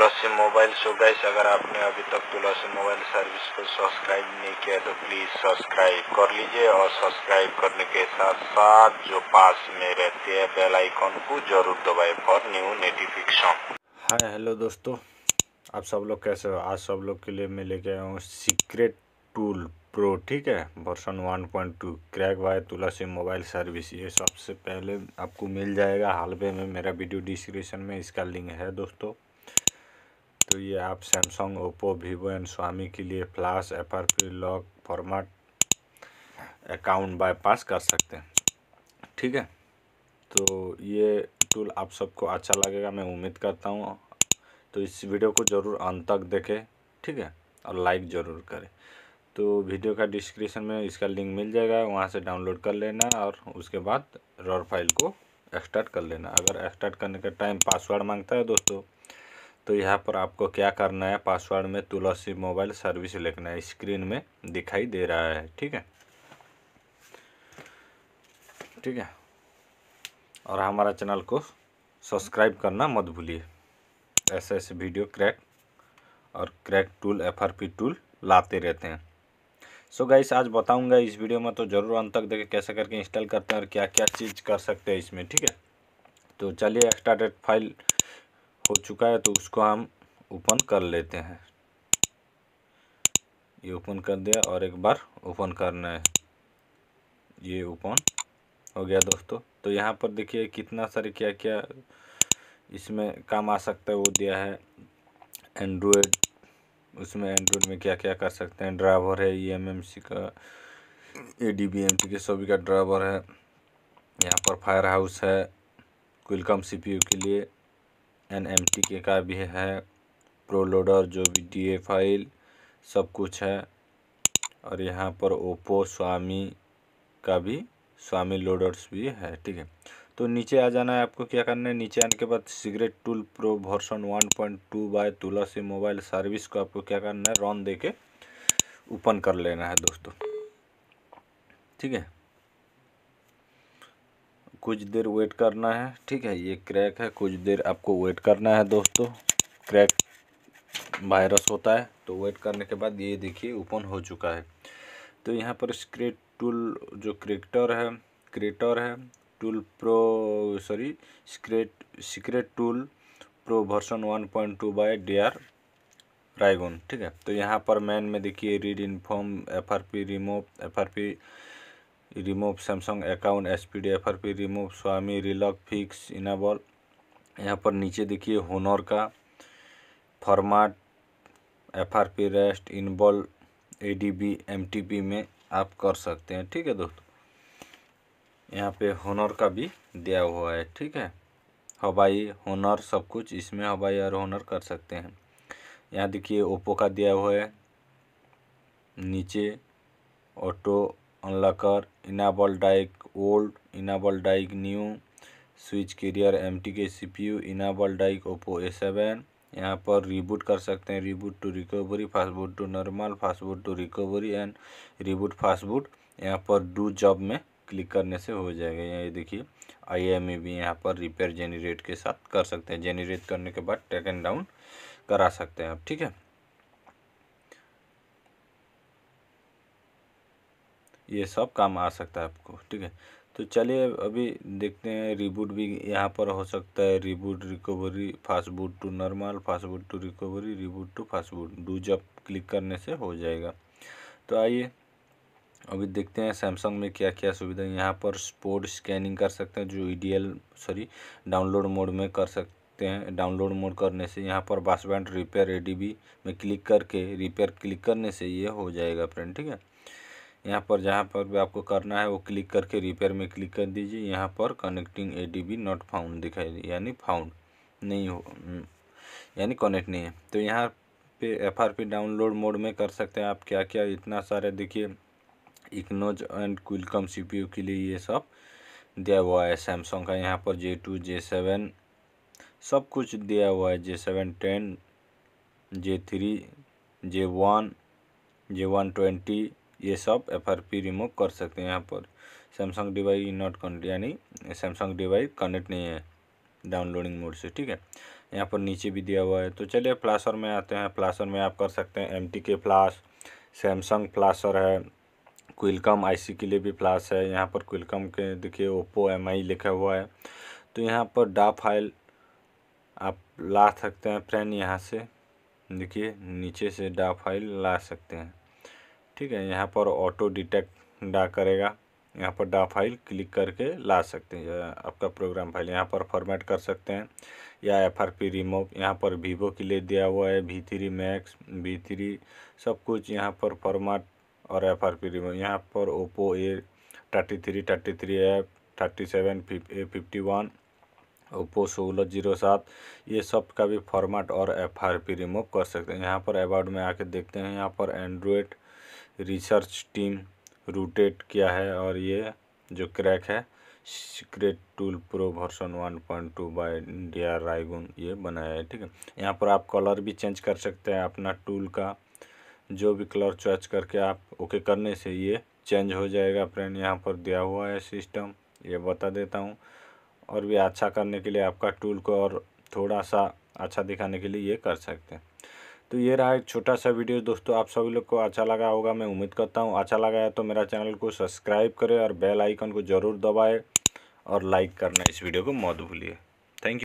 तुलसी mobile so guys, अगर आपने अभी तक तुलसी मोबाइल सर्विस को सब्सक्राइब नहीं किया तो प्लीज़ सब्सक्राइब कर लीजिए और सब्सक्राइब करने के साथ साथ जो पास में रहती है, बेल आइकन को ज़रूर दबाए for new notification hi, hello दोस्तों। आप सब लोग कैसे हो? आज सब लोग के लिए मैं लेके आया हूँ सीक्रेट टूल प्रो ठीक है? Version 1.2 crack by Tulsi mobile service. ये सबसे पहले आपको मिल जाएगा। हालवे में मेरा वीडियो डिस्क्रिप्शन में इसका लिंक है दोस्तों। तो ये आप Samsung Oppo Vivo and Xiaomi के लिए flash F R P lock format account bypass कर सकते हैं। ठीक है? तो ये टूल आप सबको अच्छा लगेगा, मैं उम्मीद करता हूँ। तो इस वीडियो को ज़रूर अंत तक देखें, ठीक है? और लाइक ज़रूर करें। तो वीडियो का डिस्क्रिप्शन में इसका लिंक मिल जाएगा, वहाँ से डाउनलोड कर लेना और उसके बाद रॉर फ़ाइल को एक्सटार्ट कर लेना। अगर एक्सटार्ट करने का टाइम पासवर्ड माँगता है दोस्तों तो यहाँ पर आपको क्या करना है? पासवर्ड में तुलसी मोबाइल सर्विस लिखना है। स्क्रीन में दिखाई दे रहा है, ठीक है? ठीक है? और हमारा चैनल को सब्सक्राइब करना मत भूलिए। ऐसे ऐसे वीडियो क्रैक और क्रैक टूल, एफआरपी टूल लाते रहते हैं। सो so गाइस आज बताऊँगा इस वीडियो में तो ज़रूर अंत तक देखें कैसे करके इंस्टॉल करते हैं और क्या क्या चीज़ कर सकते हैं इसमें, ठीक है? तो चलिए एक्स्ट्रा डेट फ़ाइल हो चुका है तो उसको हम ओपन कर लेते हैं। ये ओपन कर दिया और एक बार ओपन करना है। ये ओपन हो गया दोस्तों। तो यहाँ पर देखिए कितना सारे क्या क्या इसमें काम आ सकता है, वो दिया है। एंड्रॉयड उसमें एंड्रॉयड में क्या क्या कर सकते हैं। ड्राइवर है ई एम एम सी का A D B M T के सभी का ड्राइवर है। यहाँ पर फायर हाउस है क्विलकम सी पी यू के लिए। एन एम टी के का भी है प्रो लोडर जो भी डी ए फ़ाइल सब कुछ है। और यहाँ पर ओप्पो स्वामी का भी स्वामी लोडर्स भी है, ठीक है। तो नीचे आ जाना है आपको क्या करना है, नीचे आने के बाद secret tool pro version 1.2 by Tulsi mobile service को आपको क्या करना है रॉन दे के ओपन कर लेना है दोस्तों। ठीक है? कुछ देर वेट करना है। ठीक है, ये क्रैक है, कुछ देर आपको वेट करना है दोस्तों। क्रैक वायरस होता है तो वेट करने के बाद ये देखिए ओपन हो चुका है। तो यहाँ पर स्क्रेट टूल जो क्रिएटर है क्रिएटर है tool pro sorry secret secret tool pro version 1.2 two by D R राइगोन ठीक है तो यहाँ पर मैन में देखिए read inform F R P remove F R P remove Samsung account S P D F R P remove Xiaomi relock fix enable यहाँ पर नीचे देखिए होनर का format F R P reset enable A D B M T P में आप कर सकते हैं, ठीक है दोस्तों? यहाँ पे होनर का भी दिया हुआ है, ठीक है? हवाई होनर सब कुछ इसमें हवाई और होनर कर सकते हैं। यहाँ देखिए ओप्पो का दिया हुआ है, नीचे auto unlocker enable diag old enable diag new switch carrier M T K C P U enable diag Oppo A seven यहाँ पर रिबूट कर सकते हैं। Reboot to recovery fastboot to normal fastboot to recovery and reboot fastboot यहाँ पर do job में click करने से हो जाएगा। यहाँ ये देखिए आई एम ए भी यहाँ पर रिपेयर जेनरेट के साथ कर सकते हैं। जेनरेट करने के बाद टेक एंड डाउन करा सकते हैं आप, ठीक है? ये सब काम आ सकता है आपको, ठीक है? तो चलिए अभी देखते हैं रिबूट भी यहाँ पर हो सकता है। Reboot recovery fastboot to normal fastboot to recovery reboot to fastboot do जब क्लिक करने से हो जाएगा। तो आइए, अभी देखते हैं सैमसंग में क्या क्या सुविधा यहाँ पर स्पोर्ट स्कैनिंग कर सकते हैं, जो ईडीएल सॉरी डाउनलोड मोड में कर सकते हैं। डाउनलोड मोड करने से यहाँ पर बासबैंड रिपेयर एडीबी में क्लिक करके रिपेयर क्लिक करने से ये हो जाएगा फ्रेंड ठीक है? यहाँ पर जहाँ पर भी आपको करना है वो क्लिक करके रिपेयर में क्लिक कर दीजिए। यहाँ पर connecting A D B not found दिखाई यानी फाउंड नहीं हो यानी कनेक्ट नहीं है। तो यहाँ पे F R P download mode में कर सकते हैं आप। क्या क्या इतना सारे देखिए। Exynos and Qualcomm C P U के लिए ये सब दिया हुआ है। सैमसंग का यहाँ पर जे टू जे सेवन सब कुछ दिया हुआ है। J seven ten J three J one J one twenty ये सब पी रिमूव कर सकते हैं यहाँ पर। सैमसंग डिवाइस नॉट कनेक्ट यानी सैमसंग डिवाइस कनेक्ट नहीं है डाउनलोडिंग मोड से, ठीक है? यहाँ पर नीचे भी दिया हुआ है। तो चलिए फ्लासर में आते हैं। फ्लासर में आप कर सकते हैं एम टी के फ्लास सैमसंग फ्लासर है क्विलकम आईसी के लिए भी फ्लास है। यहाँ पर क्विलकम के, देखिए ओप्पो एम आई लिखा हुआ है। तो यहाँ पर डा फ़ाइल आप ला सकते हैं। फ्रेंड यहाँ से, देखिए, नीचे से डा फ़ाइल ला सकते हैं। ठीक है, यहाँ पर ऑटो डिटेक्ट डा करेगा। यहाँ पर डा फ़ाइल क्लिक करके ला सकते हैं। आपका प्रोग्राम फ़ाइल यहाँ पर फॉर्मेट कर सकते हैं। या एफ़ आर पी रिमूव यहाँ पर वीवो के लिए दिया हुआ है। V three max V three सब कुछ यहाँ पर फॉर्मेट और एफ़ आर पी रिमूव यहाँ पर Oppo A thirty three thirty three F thirty seven A fifty one Oppo सोलह ज़ीरो सात, ये सब का भी फॉर्मेट और एफ़ आर पी रिमूव कर सकते हैं। यहाँ पर अबाउट में आके देखते हैं। यहाँ पर एंड्रॉयड रिसर्च टीम रूटेट किया है और ये जो क्रैक है secret tool pro version one point two by India रायगुन ये बनाया है, ठीक है? यहाँ पर आप कलर भी चेंज कर सकते हैं अपना टूल का। जो भी कलर चॉइस करके आप ओके करने से ये चेंज हो जाएगा फ्रेंड यहाँ पर दिया हुआ है सिस्टम ये बता देता हूँ। और भी अच्छा करने के लिए आपका टूल को और थोड़ा सा अच्छा दिखाने के लिए ये कर सकते हैं। तो ये रहा एक छोटा सा वीडियो। दोस्तों, आप सभी लोग को अच्छा लगा होगा, मैं उम्मीद करता हूँ अच्छा लगा है तो मेरा चैनल को सब्सक्राइब करें और बेल आइकन को ज़रूर दबाएँ और लाइक करना इस वीडियो को मत भूलिए।